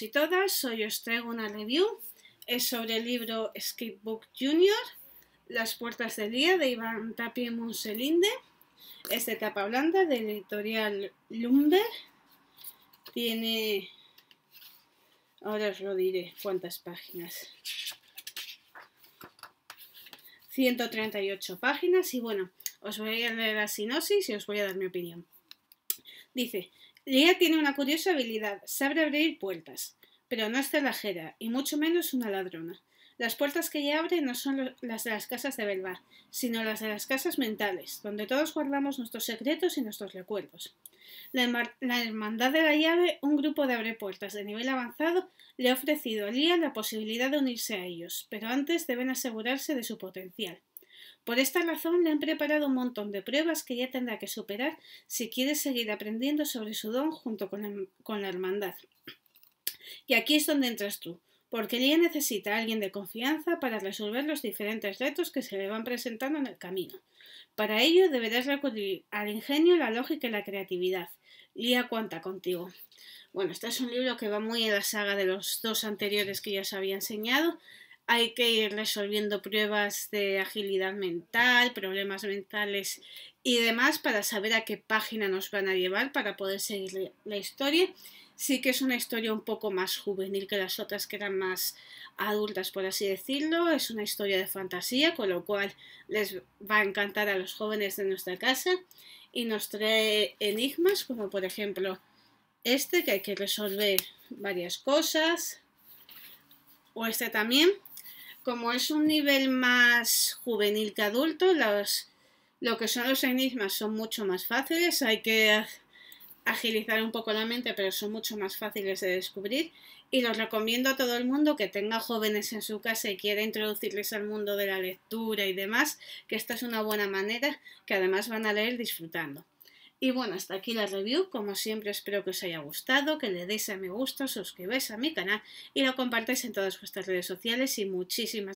Y todas, hoy os traigo una review. Es sobre el libro Book Junior, Las puertas del día de Iván Tapie Monselinde. Es de tapa blanda de editorial Lumber. Tiene... Ahora os lo diré cuántas páginas. 138 páginas y bueno, os voy a leer la sinopsis y os voy a dar mi opinión. Dice, Lía tiene una curiosa habilidad, sabe abrir puertas, pero no es cerrajera, y mucho menos una ladrona. Las puertas que ella abre no son las de las casas de Belvar, sino las de las casas mentales, donde todos guardamos nuestros secretos y nuestros recuerdos. La, Hermandad de la Llave, un grupo de abrepuertas de nivel avanzado, le ha ofrecido a Lía la posibilidad de unirse a ellos, pero antes deben asegurarse de su potencial. Por esta razón le han preparado un montón de pruebas que ella tendrá que superar si quiere seguir aprendiendo sobre su don junto con la, hermandad. Y aquí es donde entras tú, porque ella necesita a alguien de confianza para resolver los diferentes retos que se le van presentando en el camino. Para ello deberás recurrir al ingenio, la lógica y la creatividad. Lía cuenta contigo. Bueno, este es un libro que va muy en la saga de los dos anteriores que ya os había enseñado, hay que ir resolviendo pruebas de agilidad mental, problemas mentales y demás para saber a qué página nos van a llevar para poder seguir la historia. Sí que es una historia un poco más juvenil que las otras que eran más adultas, por así decirlo. Es una historia de fantasía, con lo cual les va a encantar a los jóvenes de nuestra casa y nos trae enigmas como por ejemplo este que hay que resolver varias cosas o este también como es un nivel más juvenil que adulto, los, lo que son los enigmas son mucho más fáciles, hay que agilizar un poco la mente, pero son mucho más fáciles de descubrir y los recomiendo a todo el mundo que tenga jóvenes en su casa y quiera introducirles al mundo de la lectura y demás, que esta es una buena manera que además van a leer disfrutando. Y bueno, hasta aquí la review. Como siempre espero que os haya gustado, que le deis a me gusta, suscribáis a mi canal y lo compartáis en todas vuestras redes sociales y muchísimas